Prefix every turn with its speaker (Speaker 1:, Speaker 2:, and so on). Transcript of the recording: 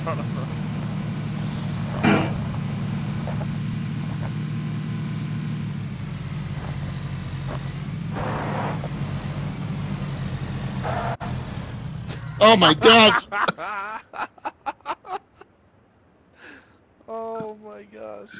Speaker 1: front of them.
Speaker 2: Oh my gosh!
Speaker 1: oh my gosh.